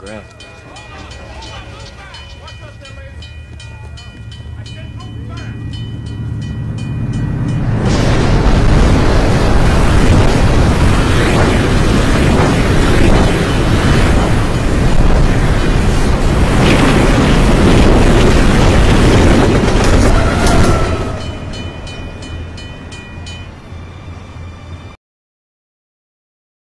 ground.